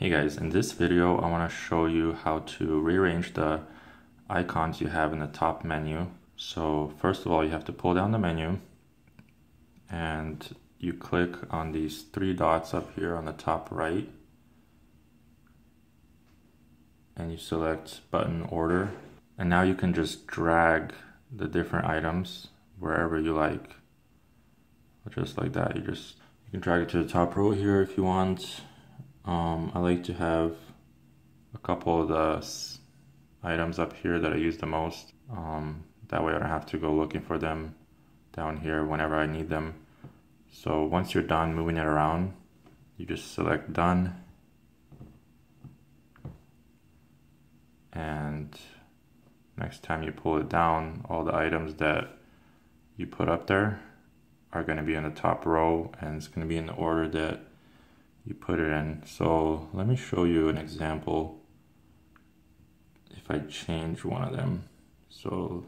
Hey guys, in this video I want to show you how to rearrange the icons you have in the top menu. So first of all you have to pull down the menu and you click on these three dots up here on the top right and you select button order. And now you can just drag the different items wherever you like. Just like that you just you can drag it to the top row here if you want um, I like to have a couple of the items up here that I use the most. Um, that way I don't have to go looking for them down here whenever I need them. So once you're done moving it around you just select done. And next time you pull it down all the items that you put up there are going to be in the top row and it's going to be in the order that you put it in. So let me show you an example if I change one of them. So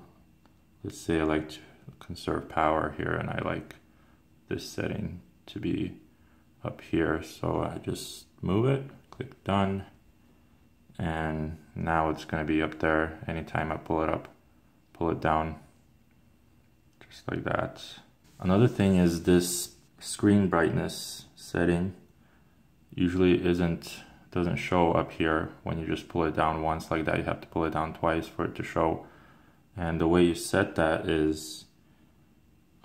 let's say I like to conserve power here and I like this setting to be up here. So I just move it, click done, and now it's going to be up there anytime I pull it up, pull it down, just like that. Another thing is this screen brightness setting usually isn't doesn't show up here when you just pull it down once like that. You have to pull it down twice for it to show. And the way you set that is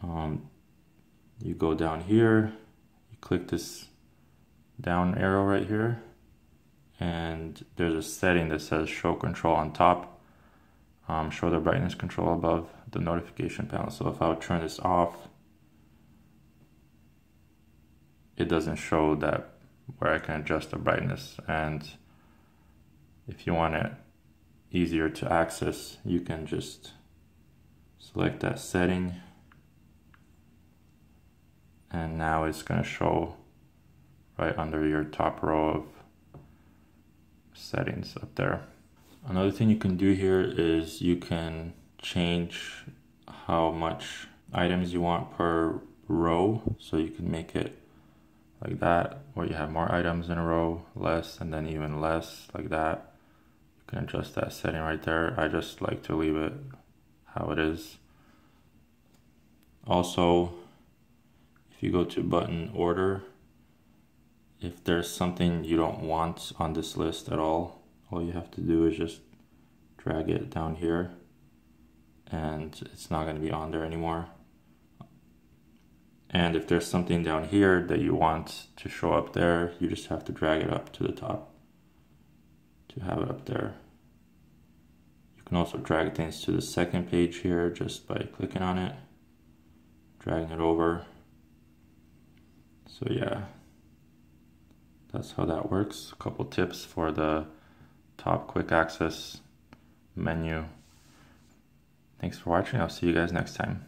um, you go down here you click this down arrow right here and there's a setting that says show control on top. Um, show the brightness control above the notification panel. So if I would turn this off it doesn't show that where I can adjust the brightness. And if you want it easier to access you can just select that setting. And now it's going to show right under your top row of settings up there. Another thing you can do here is you can change how much items you want per row. So you can make it like that where you have more items in a row less and then even less like that. You can adjust that setting right there. I just like to leave it how it is. Also if you go to button order if there's something you don't want on this list at all all you have to do is just drag it down here and it's not going to be on there anymore and if there's something down here that you want to show up there, you just have to drag it up to the top to have it up there. You can also drag things to the second page here just by clicking on it, dragging it over. So yeah, that's how that works. A couple tips for the top quick access menu. Thanks for watching. I'll see you guys next time.